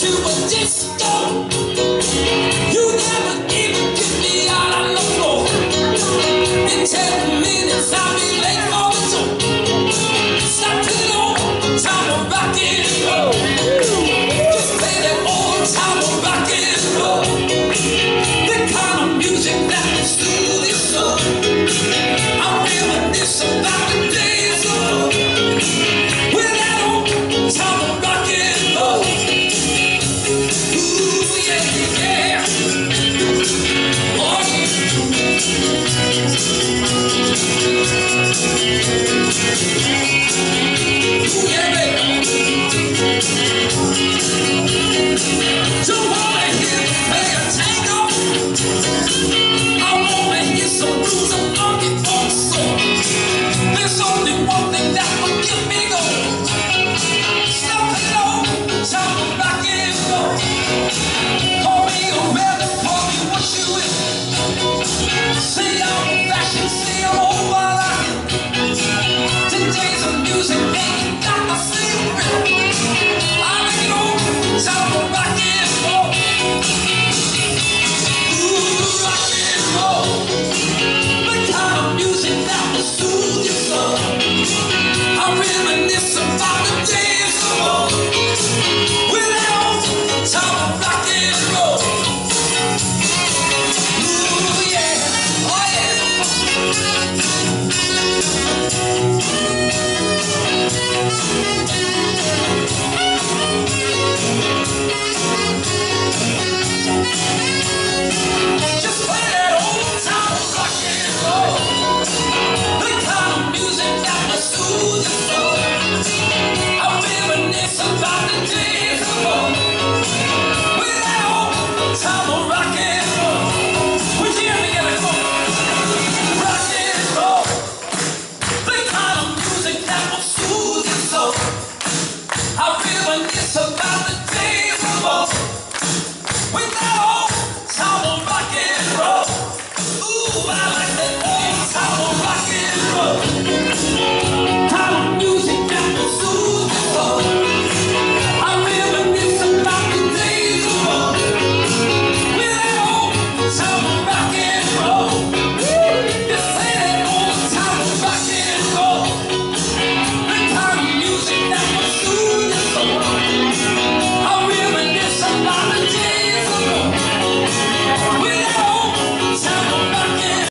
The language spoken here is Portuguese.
to a disco. Salvo o